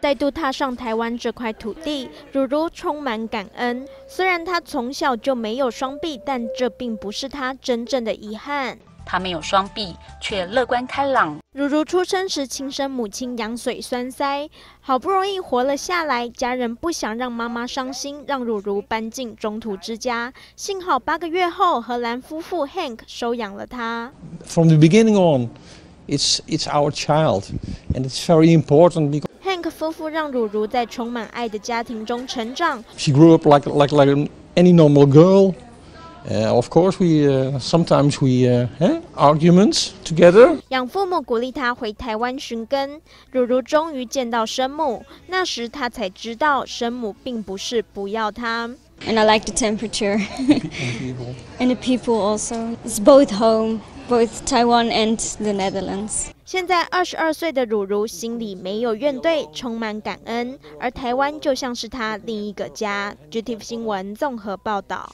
再度踏上台湾这块土地，如如充满感恩。虽然她从小就没有双臂，但这并不是她真正的遗憾。她没有双臂，却乐观开朗。如如出生时，亲生母亲羊水栓塞，好不容易活了下来。家人不想让妈妈伤心，让如如搬进中途之家。幸好八个月后，荷兰夫妇 Hank 收养了她。From the beginning on, it's it's our child, and it's very important because 夫妇让如如在充满爱的家庭中成长。She grew up like like like any normal girl. Uh, of course, we uh, sometimes we uh, eh, arguments together. 养父母鼓励他回台湾寻根，如如终于见到生母，那时他才知道生母并不是不要他。And I like the temperature and the people also. It's both home, both Taiwan and the Netherlands. 现在二十二岁的如如心里没有怨怼，充满感恩，而台湾就像是他另一个家。GTV 新闻综合报道。